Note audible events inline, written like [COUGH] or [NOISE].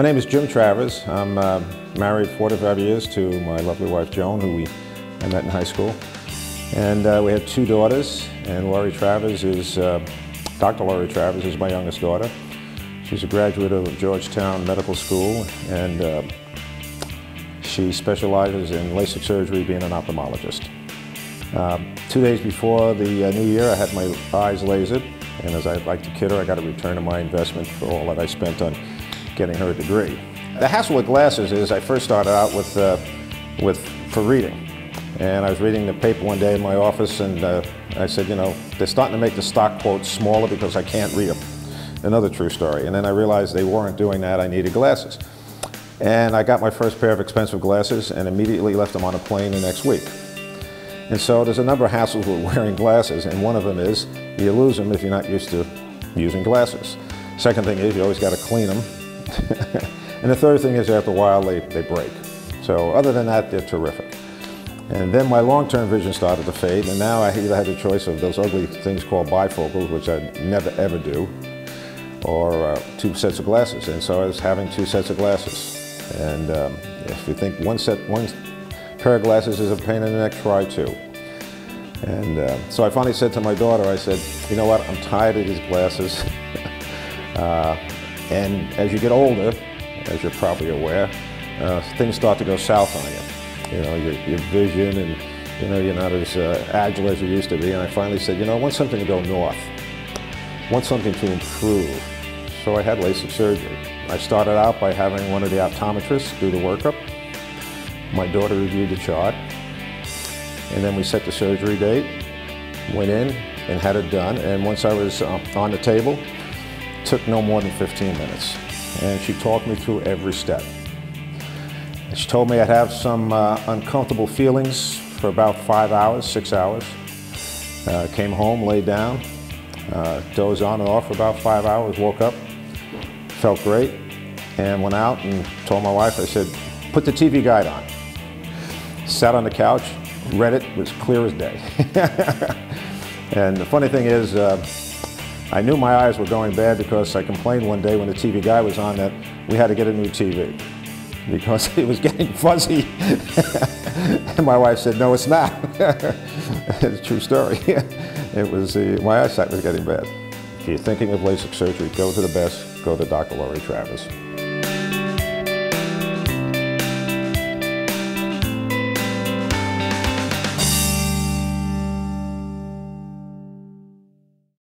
My name is Jim Travers. I'm uh, married 45 years to my lovely wife Joan, who we I met in high school. And uh, we have two daughters, and Lori Travers is, uh, Dr. Lori Travers is my youngest daughter. She's a graduate of Georgetown Medical School, and uh, she specializes in LASIK surgery, being an ophthalmologist. Um, two days before the uh, new year, I had my eyes lasered, and as I like to kid her, I got a return on my investment for all that I spent on getting her degree. The hassle with glasses is I first started out with, uh, with for reading. And I was reading the paper one day in my office and uh, I said, you know, they're starting to make the stock quotes smaller because I can't read them. Another true story. And then I realized they weren't doing that, I needed glasses. And I got my first pair of expensive glasses and immediately left them on a plane the next week. And so there's a number of hassles [LAUGHS] with wearing glasses, and one of them is you lose them if you're not used to using glasses. Second thing is you always got to clean them. [LAUGHS] and the third thing is after a while they, they break. So other than that, they're terrific. And then my long-term vision started to fade, and now I either had the choice of those ugly things called bifocals, which I never ever do, or uh, two sets of glasses. And so I was having two sets of glasses. And um, if you think one set, one pair of glasses is a pain in the neck, try two. And uh, so I finally said to my daughter, I said, you know what, I'm tired of these glasses. [LAUGHS] uh, and as you get older, as you're probably aware, uh, things start to go south on you you know, your, your vision and, you know, you're not as uh, agile as you used to be. And I finally said, you know, I want something to go north. I want something to improve. So I had LASIK surgery. I started out by having one of the optometrists do the workup. My daughter reviewed the chart. And then we set the surgery date, went in and had it done. And once I was uh, on the table, took no more than 15 minutes. And she talked me through every step. She told me I'd have some uh, uncomfortable feelings for about five hours, six hours. Uh, came home, laid down, uh, dozed on and off for about five hours, woke up, felt great, and went out and told my wife, I said, put the TV guide on. Sat on the couch, read it, it was clear as day. [LAUGHS] and the funny thing is, uh, I knew my eyes were going bad because I complained one day when the TV guy was on that we had to get a new TV because [LAUGHS] it was getting fuzzy. and my wife said, no, it's not. [LAUGHS] it's a true story. [LAUGHS] it was, uh, my eyesight was getting bad. If you're thinking of LASIK surgery, go to the best, go to Dr. Lori Travers.